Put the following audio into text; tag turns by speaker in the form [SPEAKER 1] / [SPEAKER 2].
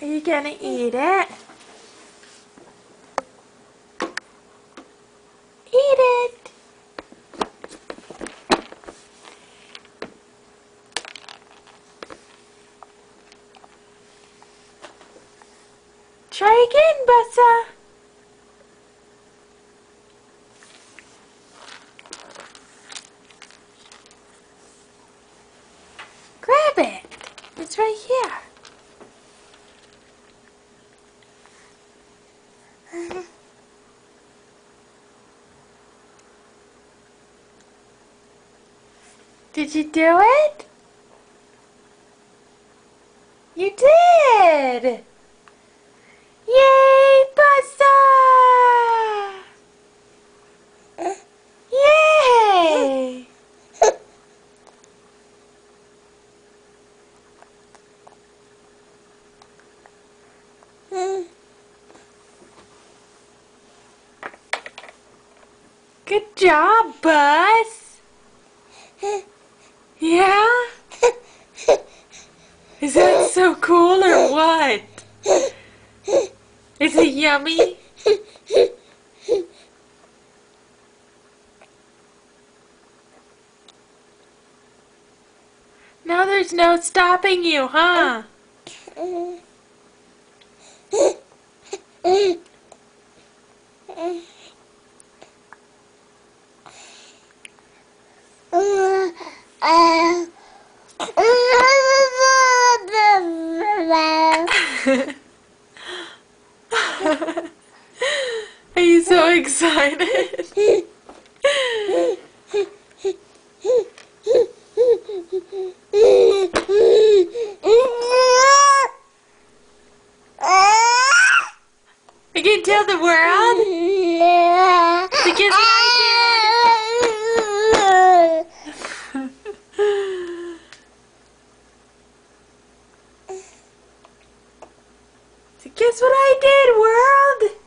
[SPEAKER 1] Are you gonna eat it? Eat it! Try again, Bessa. Grab it. It's right here. Did you do it? You did! Yay, Bassa! Yay! Good job, Buzz! Yeah? Is that so cool or what? Is it yummy? Now there's no stopping you, huh? Are you so excited? I can tell the world? To guess what I did? So guess what I did, world?